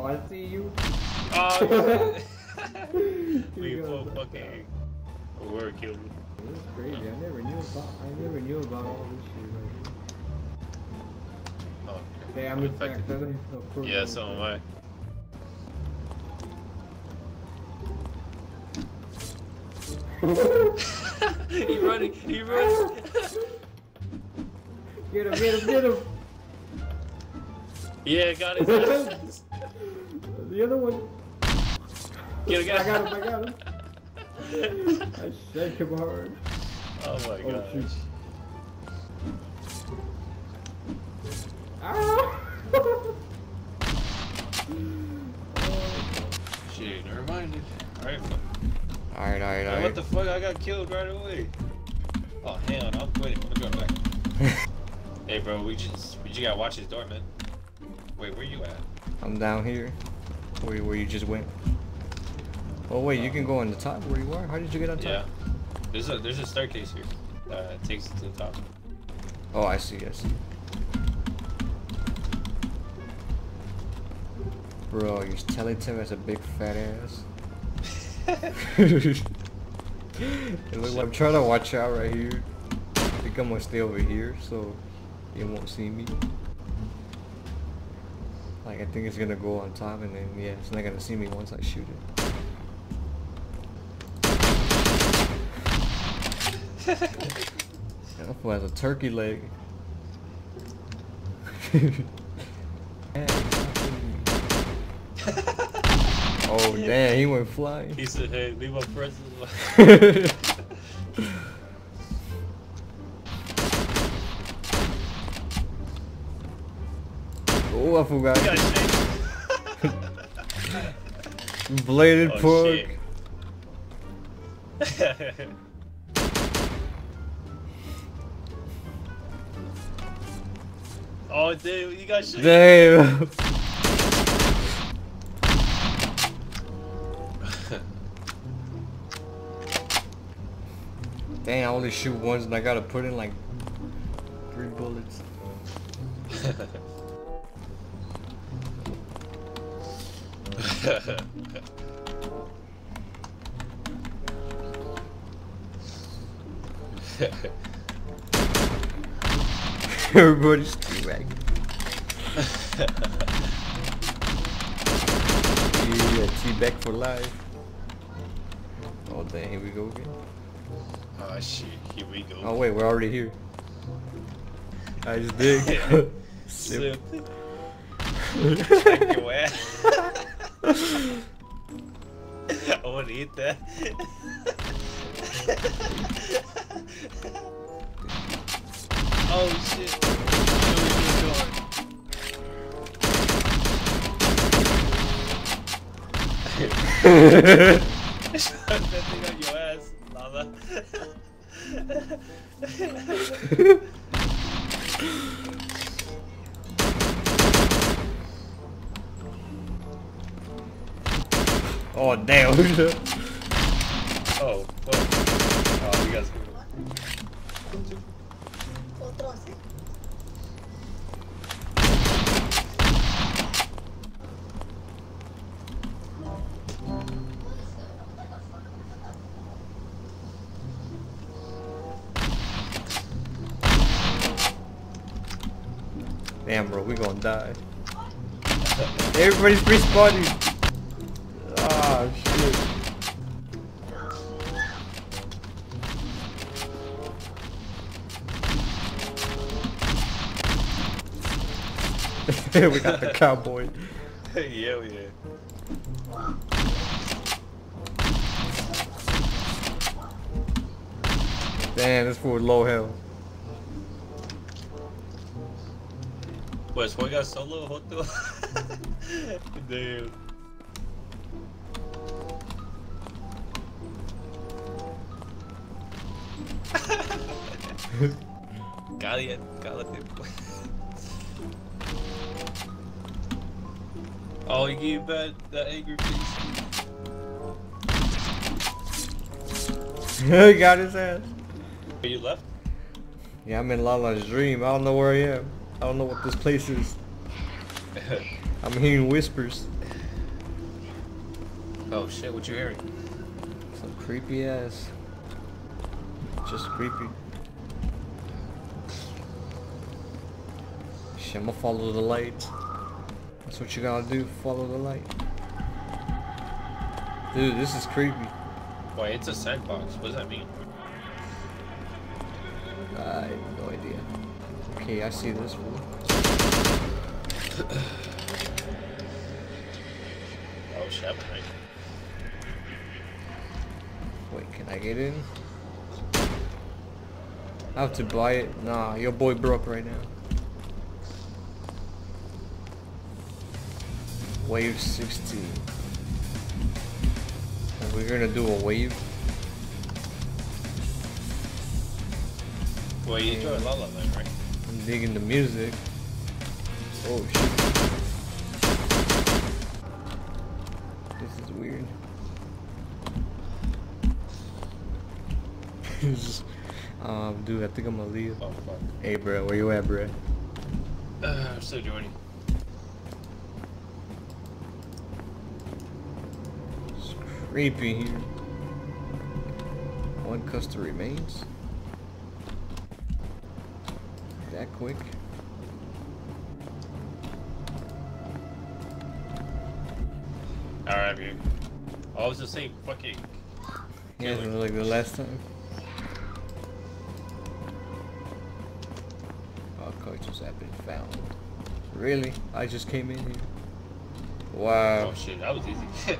Oh, I see you. Oh, we You full fucking. We're killing. That's crazy. I never knew about. I never knew about all this shit. Like, Oh, hey, I'm infected. infected. Yeah, so am I. he running, he running. Get him! Get him! Get him! yeah, got ass. the other one. Get him, I got him! I got him! I shake him hard. Oh my Oh, gosh. shoot. Ah! Shit, never mind. Alright, Alright, alright, what the fuck? I got killed right away. Oh, hang on, I'm quitting. I'm going back. hey, bro, we just we just gotta watch this door, man. Wait, where you at? I'm down here. Where, where you just went. Oh wait, you can go on the top where you are? How did you get on top? Yeah. There's a there's a staircase here. Uh, it takes us to the top. Oh, I see, I see. Bro, your Teletubby has a big fat ass. It look I'm trying to watch out right here. I think I'm gonna stay over here so it won't see me. Like I think it's gonna go on top and then yeah, it's not gonna see me once I shoot it. That fool has a turkey leg. Oh damn, he went flying. He said, "Hey, leave my presents." oh, I forgot. You gotta. Bladed Oh, pork. oh, dude, you got shit. Damn. Dang, I only shoot once and I gotta put in like three bullets. Everybody's teabagging. Yeah, teabag for life. Oh damn, here we go again. oh shit, here we go. Oh wait, we're already here. I just dig. Sip. Check your ass. I want to eat that. oh shit. That thing on your ass, lava. Oh damn. oh, fuck. Oh, you guys. Damn, bro, we gonna die. Everybody's respawning. We got the cowboy. yeah, we yeah. Damn, this fool low health. Pues juega solo, Joto. Damn. Cállate, cállate. Oh, you gave that that angry face. he got his ass. Are you left? Yeah, I'm in Lala's dream. I don't know where I am. I don't know what this place is. I'm hearing whispers. Oh shit, what you hearing? Some creepy ass. Just creepy. Shit, I'm gonna follow the light. That's what you gotta do, follow the light. Dude, this is creepy. Wait, it's a sandbox. What does that mean? I have no idea. Okay, I see this one. Oh shit. Wait, can I get in? I have to buy it. Nah, your boy broke right now. Wave 16. And we're gonna do a wave. Well, you enjoy La La Land, right? I'm digging the music. Oh shit. This is weird. Um, dude, I think I'm gonna leave. Oh fuck. Hey, bro, where you at, bro? Uh, I'm still joining. It's creepy here. One custard remains. That quick. Alright, I'm. Oh, I was the same fucking. Yeah, like the last time. All cartridges have been found. Really? I just came in here. Wow. Oh shit, that was easy.